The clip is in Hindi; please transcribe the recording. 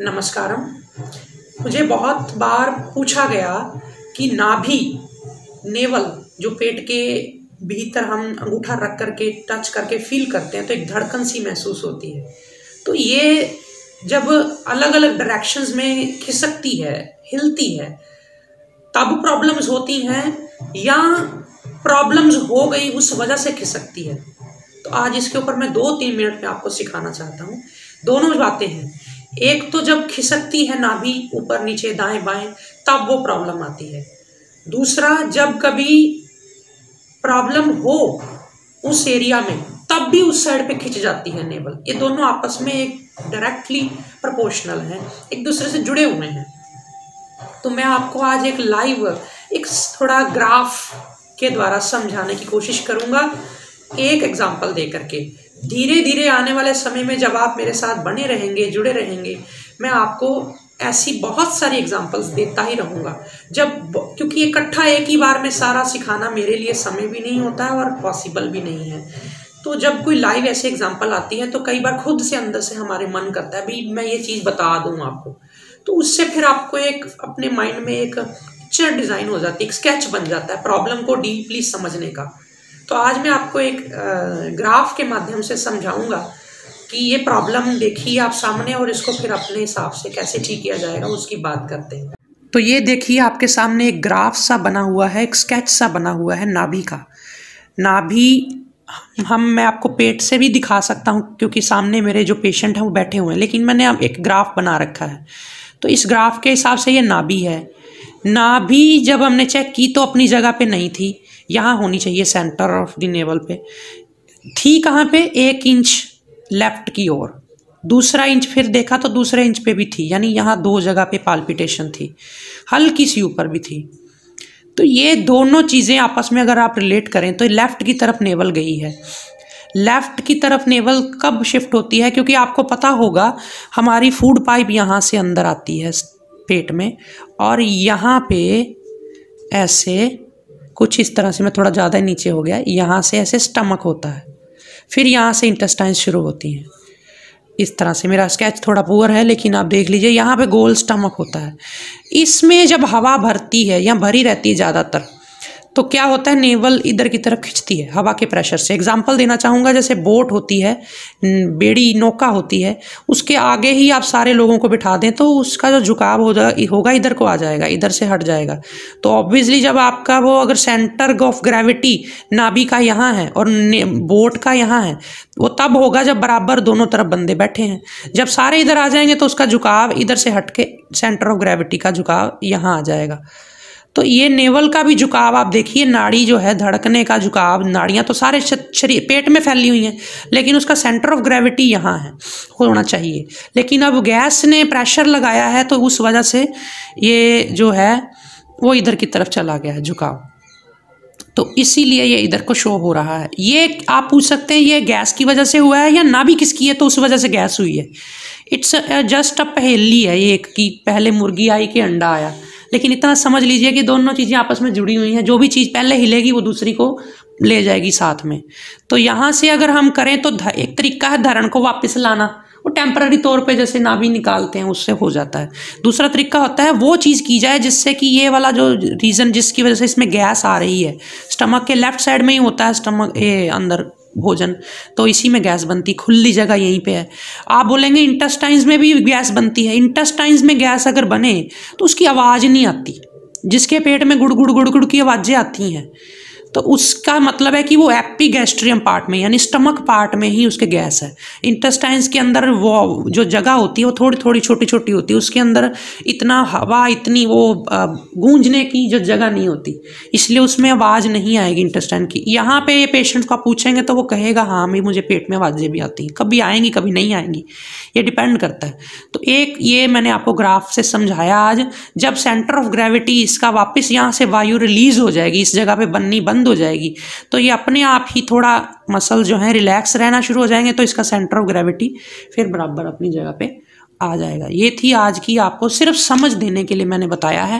नमस्कारम। मुझे बहुत बार पूछा गया कि नाभि, नेवल, जो पेट के भीतर हम अंगूठा रख करके टच करके फील करते हैं तो एक धड़कन सी महसूस होती है। तो ये जब अलग अलग डायरेक्शंस में खिसकती है, हिलती है, तब प्रॉब्लम्स होती हैं या प्रॉब्लम्स हो गई उस वजह से खिसकती है? तो आज इसके ऊपर मैं दो तीन मिनट में आपको सिखाना चाहता हूँ। दोनों बातें हैं एक तो जब खिसकती है नाभि ऊपर नीचे दाएँ बाएँ, तब वो प्रॉब्लम आती है। दूसरा, जब कभी प्रॉब्लम हो उस एरिया में, तब भी उस साइड पे खिंच जाती है नेबल ये दोनों आपस में एक डायरेक्टली प्रोपोर्शनल हैं, एक दूसरे से जुड़े हुए हैं। तो मैं आपको आज एक लाइव एक थोड़ा ग्राफ के द्वारा समझाने की कोशिश करूँगा। एक एग्जांपल दे करके। धीरे धीरे आने वाले समय में जब आप मेरे साथ बने रहेंगे, जुड़े रहेंगे, मैं आपको ऐसी बहुत सारी एग्जांपल्स देता ही रहूँगा। जब क्योंकि इकट्ठा एक ही बार में सारा सिखाना मेरे लिए समय भी नहीं होता है और पॉसिबल भी नहीं है। तो जब कोई लाइव ऐसे एग्जांपल आती है तो कई बार खुद से अंदर से हमारे मन करता है, भाई, मैं ये चीज़ बता दूँ आपको। तो उससे फिर आपको एक, अपने माइंड में एक पिक्चर डिज़ाइन हो जाती है, एक स्केच बन जाता है प्रॉब्लम को डीपली समझने का। तो आज मैं आपको एक ग्राफ के माध्यम से समझाऊँगा कि ये प्रॉब्लम देखिए आप सामने और इसको फिर अपने हिसाब से कैसे ठीक किया जाएगा, उसकी बात करते हैं। तो ये देखिए आपके सामने एक ग्राफ सा बना हुआ है, एक स्केच सा बना हुआ है नाभि का। नाभि, हम, मैं आपको पेट से भी दिखा सकता हूँ क्योंकि सामने मेरे जो पेशेंट हैं वो बैठे हुए हैं, लेकिन मैंने एक ग्राफ बना रखा है। तो इस ग्राफ के हिसाब से ये नाभि है। नाभि जब हमने चेक की तो अपनी जगह पे नहीं थी यहाँ होनी चाहिए सेंटर ऑफ़ द नेवल पे। थी कहाँ पे? एक इंच लेफ़्ट की ओर। दूसरा इंच फिर देखा तो दूसरे इंच पे भी थी, यानी यहाँ दो जगह पे पाल्पिटेशन थी। हल्की सी ऊपर भी थी। तो ये दोनों चीज़ें आपस में अगर आप रिलेट करें तो लेफ़्ट की तरफ़ नेवल गई है। लेफ़्ट की तरफ़ नेवल कब शिफ्ट होती है? क्योंकि आपको पता होगा, हमारी फ़ूड पाइप यहाँ से अंदर आती है, पेट में। और यहाँ पे ऐसे कुछ इस तरह से मैं थोड़ा ज़्यादा नीचे हो गया, यहाँ से ऐसे स्टमक होता है। फिर यहाँ से इंटेस्टाइन शुरू होती हैं। इस तरह से मेरा स्केच थोड़ा पुअर है, लेकिन आप देख लीजिए, यहाँ पे गोल स्टमक होता है। इसमें जब हवा भरती है या भरी रहती है ज़्यादातर तो क्या होता है, नेवल इधर की तरफ़ खिंचती है, हवा के प्रेशर से। एग्ज़ाम्पल देना चाहूँगा, जैसे बोट होती है बेड़ी नौका होती है, उसके आगे ही आप सारे लोगों को बिठा दें तो उसका जो झुकाव हो जा, होगा, इधर को आ जाएगा, इधर से हट जाएगा। तो ऑब्वियसली जब आपका वो अगर सेंटर ऑफ़ ग्रेविटी नाभि का यहाँ है और बोट का यहाँ है, वो तब होगा जब बराबर दोनों तरफ़ बंदे बैठे हैं। जब सारे इधर आ जाएँगे तो उसका झुकाव इधर से हट के सेंटर ऑफ़ ग्रेविटी का झुकाव यहाँ आ जाएगा। तो ये नेवल का भी झुकाव आप देखिए, नाड़ी जो है, धड़कने का झुकाव, नाड़ियाँ तो सारे शरीर, पेट में फैली हुई हैं, लेकिन उसका सेंटर ऑफ़ ग्रेविटी यहाँ है, होना चाहिए। लेकिन अब गैस ने प्रेशर लगाया है तो उस वजह से ये जो है, वो इधर की तरफ़ चला गया है, झुकाव। तो इसीलिए ये इधर को शो हो रहा है। ये आप पूछ सकते हैं, ये गैस की वजह से हुआ है या ना भी किसकी है तो उस वजह से गैस हुई है। इट्स जस्ट अ पहेली है, ये एक कि पहले मुर्गी आई कि अंडा आया। लेकिन इतना समझ लीजिए कि दोनों चीज़ें आपस में जुड़ी हुई हैं। जो भी चीज़ पहले हिलेगी, वो दूसरी को ले जाएगी साथ में। तो यहाँ से अगर हम करें तो एक तरीका है धरण को वापस लाना। वो टेम्पररी तौर पे जैसे नाभि निकालते हैं, उससे हो जाता है। दूसरा तरीका होता है वो चीज़ की जाए जिससे कि ये वाला जो रीज़न जिसकी वजह से इसमें गैस आ रही है स्टमक के लेफ़्ट साइड में ही होता है स्टमक ये अंदर भोजन। तो इसी में गैस बनती, खुली जगह यहीं पे है। आप बोलेंगे, इंटस्टाइंस में भी गैस बनती है। इंटस्टाइंस में गैस अगर बने तो उसकी आवाज़ नहीं आती। जिसके पेट में गुड़ गुड़ गुड़ गुड़ की आवाज़ें आती हैं। तो उसका मतलब है कि वो एपीगैस्ट्रियम पार्ट में, यानी स्टमक पार्ट में ही उसके गैस है। इंटेस्टाइंस के अंदर वो, जो जगह होती है, वो थोड़ी थोड़ी छोटी छोटी होती है। उसके अंदर इतना हवा, इतनी वो गूंजने की जो जगह नहीं होती। इसलिए उसमें आवाज़ नहीं आएगी इंटेस्टाइन की। यहाँ पे ये पेशेंट को पूछेंगे तो वो कहेगा हाँ भाई मुझे पेट में आवाज़ें भी आती हैं। कभी आएँगी, कभी नहीं आएँगी। ये डिपेंड करता है। तो एक, ये मैंने आपको ग्राफ से समझाया आज, जब सेंटर ऑफ़ ग्रेविटी इसका वापस यहाँ से वायु रिलीज़ हो जाएगी, इस जगह पर बननी बंद बंद हो जाएगी। तो ये अपने आप ही थोड़ा मसल जो है रिलैक्स रहना शुरू हो जाएँगे तो इसका सेंटर ऑफ़ ग्रेविटी फिर बराबर अपनी जगह पे आ जाएगा। ये थी आज की आपको सिर्फ़ समझ देने के लिए मैंने बताया है।